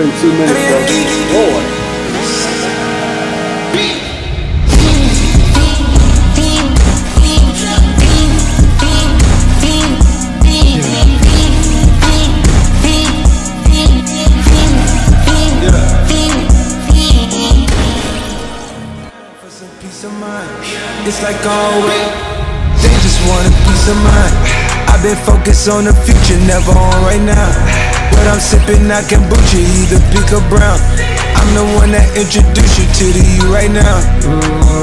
in two minutes, bro. Boy. It's like always, they just want a piece of mind. I've been focused on the future, never on right now. But I'm sipping that kombucha, either pink or brown. I'm the one that introduced you to the you right now.